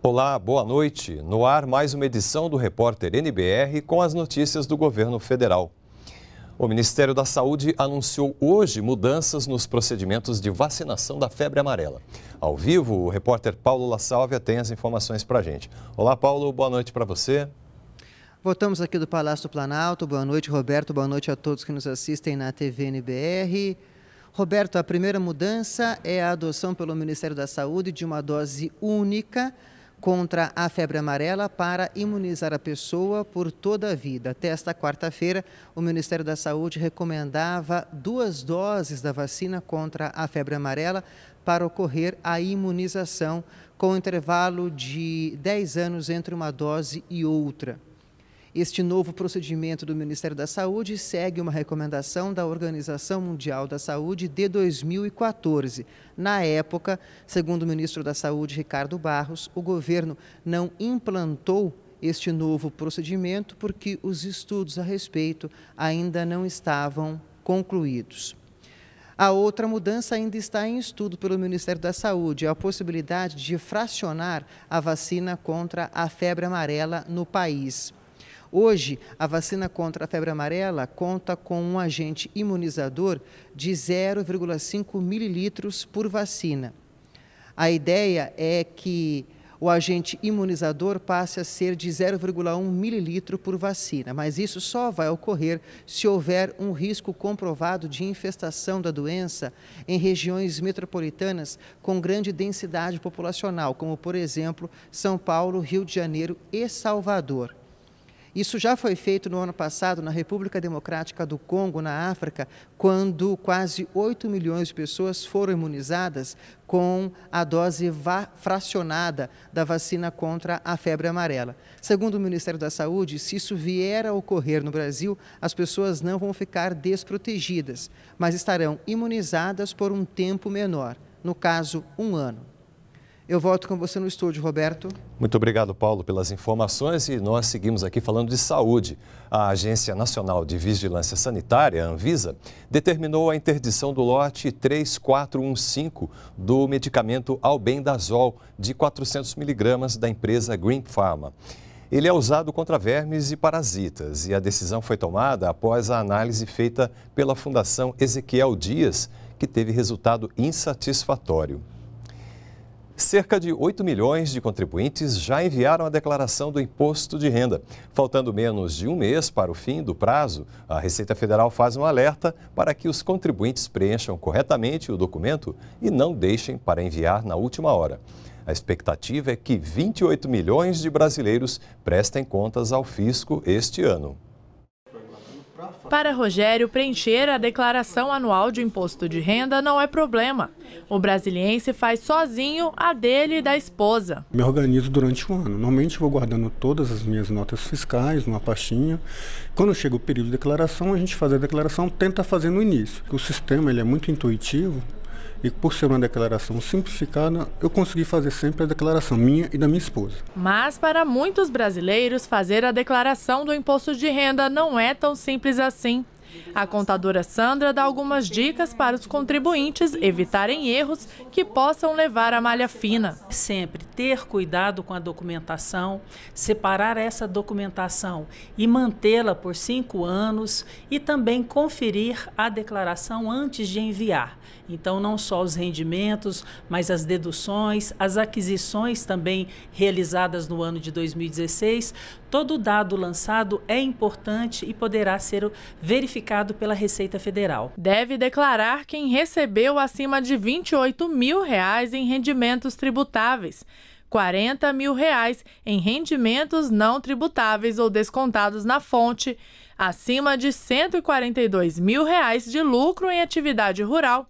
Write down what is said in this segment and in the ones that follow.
Olá, boa noite. No ar, mais uma edição do Repórter NBR com as notícias do governo federal. O Ministério da Saúde anunciou hoje mudanças nos procedimentos de vacinação da febre amarela. Ao vivo, o repórter Paulo La Sálvia tem as informações para a gente. Olá, Paulo, boa noite para você. Voltamos aqui do Palácio do Planalto. Boa noite, Roberto. Boa noite a todos que nos assistem na TV NBR. Roberto, a primeira mudança é a adoção pelo Ministério da Saúde de uma dose única contra a febre amarela para imunizar a pessoa por toda a vida. Até esta quarta-feira, o Ministério da Saúde recomendava duas doses da vacina contra a febre amarela para ocorrer a imunização, com intervalo de 10 anos entre uma dose e outra. Este novo procedimento do Ministério da Saúde segue uma recomendação da Organização Mundial da Saúde de 2014. Na época, segundo o ministro da Saúde, Ricardo Barros, o governo não implantou este novo procedimento porque os estudos a respeito ainda não estavam concluídos. A outra mudança ainda está em estudo pelo Ministério da Saúde, a possibilidade de fracionar a vacina contra a febre amarela no país. Hoje, a vacina contra a febre amarela conta com um agente imunizador de 0,5 mililitros por vacina. A ideia é que o agente imunizador passe a ser de 0,1 mililitro por vacina, mas isso só vai ocorrer se houver um risco comprovado de infestação da doença em regiões metropolitanas com grande densidade populacional, como, por exemplo, São Paulo, Rio de Janeiro e Salvador. Isso já foi feito no ano passado na República Democrática do Congo, na África, quando quase 8 milhões de pessoas foram imunizadas com a dose fracionada da vacina contra a febre amarela. Segundo o Ministério da Saúde, se isso vier a ocorrer no Brasil, as pessoas não vão ficar desprotegidas, mas estarão imunizadas por um tempo menor, no caso, um ano. Eu volto com você no estúdio, Roberto. Muito obrigado, Paulo, pelas informações e nós seguimos aqui falando de saúde. A Agência Nacional de Vigilância Sanitária, Anvisa, determinou a interdição do lote 3415 do medicamento albendazol de 400 miligramas da empresa Green Pharma. Ele é usado contra vermes e parasitas e a decisão foi tomada após a análise feita pela Fundação Ezequiel Dias, que teve resultado insatisfatório. Cerca de 8 milhões de contribuintes já enviaram a declaração do imposto de renda. Faltando menos de um mês para o fim do prazo, a Receita Federal faz um alerta para que os contribuintes preencham corretamente o documento e não deixem para enviar na última hora. A expectativa é que 28 milhões de brasileiros prestem contas ao fisco este ano. Para Rogério, preencher a declaração anual de imposto de renda não é problema. O brasiliense faz sozinho a dele e da esposa. Me organizo durante um ano. Normalmente vou guardando todas as minhas notas fiscais numa pastinha. Quando chega o período de declaração, a gente faz a declaração, tenta fazer no início. O sistema ele é muito intuitivo, e por ser uma declaração simplificada, eu consegui fazer sempre a declaração minha e da minha esposa. Mas para muitos brasileiros, fazer a declaração do imposto de renda não é tão simples assim. A contadora Sandra dá algumas dicas para os contribuintes evitarem erros que possam levar à malha fina. Sempre ter cuidado com a documentação, separar essa documentação e mantê-la por cinco anos e também conferir a declaração antes de enviar. Então, não só os rendimentos, mas as deduções, as aquisições também realizadas no ano de 2016. Todo dado lançado é importante e poderá ser verificado pela Receita Federal. Deve declarar quem recebeu acima de 28 mil reais em rendimentos tributáveis. 40 mil reais em rendimentos não tributáveis ou descontados na fonte, acima de 142 mil reais de lucro em atividade rural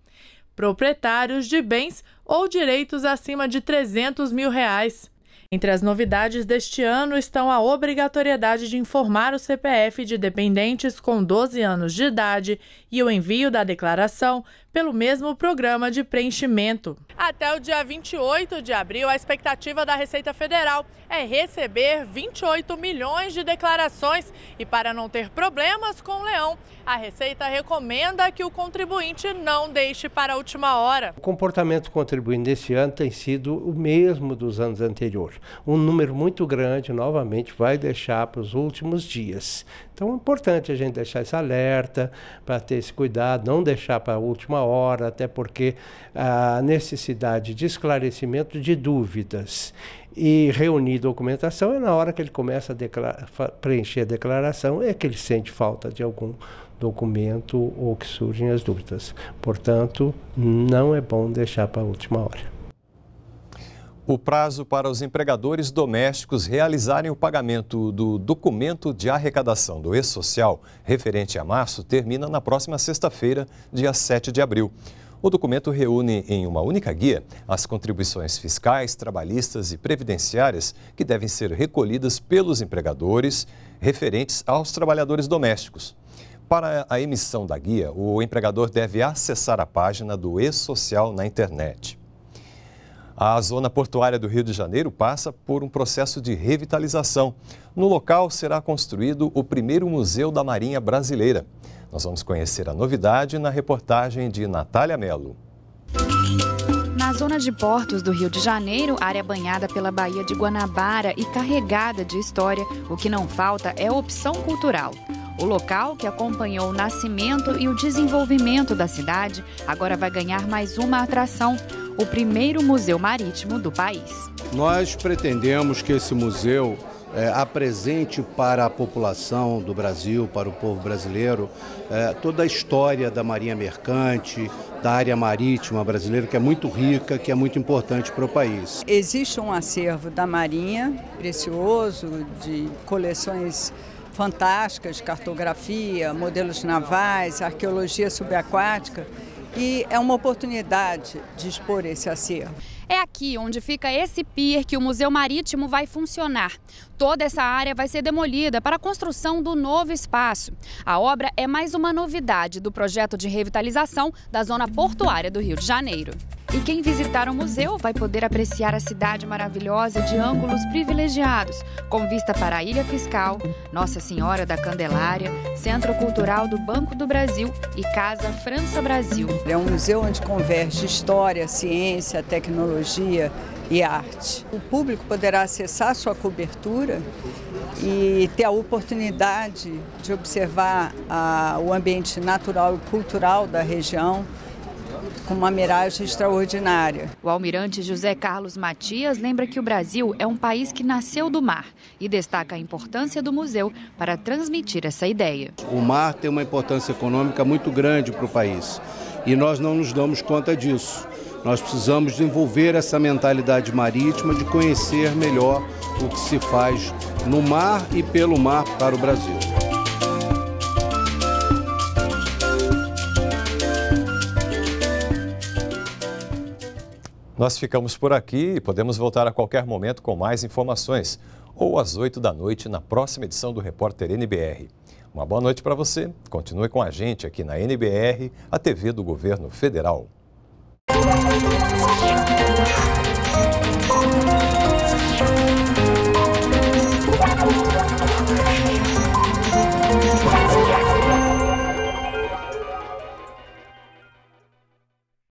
proprietários de bens ou direitos acima de 300 mil reais. Entre as novidades deste ano estão a obrigatoriedade de informar o CPF de dependentes com 12 anos de idade e o envio da declaração pelo mesmo programa de preenchimento. Até o dia 28 de abril, a expectativa da Receita Federal é receber 28 milhões de declarações e para não ter problemas com o leão, a Receita recomenda que o contribuinte não deixe para a última hora. O comportamento do contribuinte deste ano tem sido o mesmo dos anos anteriores. Um número muito grande, novamente, vai deixar para os últimos dias. Então é importante a gente deixar esse alerta, para ter esse cuidado, não deixar para a última hora, até porque a necessidade de esclarecimento de dúvidas e reunir documentação é na hora que ele começa a preencher a declaração, é que ele sente falta de algum documento ou que surgem as dúvidas. Portanto, não é bom deixar para a última hora. O prazo para os empregadores domésticos realizarem o pagamento do documento de arrecadação do E-Social referente a março termina na próxima sexta-feira, dia 7 de abril. O documento reúne em uma única guia as contribuições fiscais, trabalhistas e previdenciárias que devem ser recolhidas pelos empregadores referentes aos trabalhadores domésticos. Para a emissão da guia, o empregador deve acessar a página do E-Social na internet. A zona portuária do Rio de Janeiro passa por um processo de revitalização. No local será construído o primeiro museu da Marinha Brasileira. Nós vamos conhecer a novidade na reportagem de Natália Melo. Na zona de portos do Rio de Janeiro, área banhada pela Baía de Guanabara e carregada de história, o que não falta é opção cultural. O local, que acompanhou o nascimento e o desenvolvimento da cidade, agora vai ganhar mais uma atração o primeiro museu marítimo do país. Nós pretendemos que esse museu é, apresente para a população do Brasil, para o povo brasileiro, é, toda a história da marinha mercante, da área marítima brasileira, que é muito rica, que é muito importante para o país. Existe um acervo da marinha precioso, de coleções fantásticas, cartografia, modelos navais, arqueologia subaquática e é uma oportunidade de expor esse acervo. É aqui onde fica esse pier que o Museu Marítimo vai funcionar. Toda essa área vai ser demolida para a construção do novo espaço. A obra é mais uma novidade do projeto de revitalização da zona portuária do Rio de Janeiro. E quem visitar o museu vai poder apreciar a cidade maravilhosa de ângulos privilegiados, com vista para a Ilha Fiscal, Nossa Senhora da Candelária, Centro Cultural do Banco do Brasil e Casa França Brasil. É um museu onde converge história, ciência, tecnologia e arte. O público poderá acessar sua cobertura e ter a oportunidade de observar a, o ambiente natural e cultural da região com uma miragem extraordinária. O almirante José Carlos Matias lembra que o Brasil é um país que nasceu do mar e destaca a importância do museu para transmitir essa ideia. O mar tem uma importância econômica muito grande para o país e nós não nos damos conta disso. Nós precisamos desenvolver essa mentalidade marítima de conhecer melhor o que se faz no mar e pelo mar para o Brasil. Nós ficamos por aqui e podemos voltar a qualquer momento com mais informações ou às 8 da noite na próxima edição do Repórter NBR. Uma boa noite para você. Continue com a gente aqui na NBR, a TV do Governo Federal.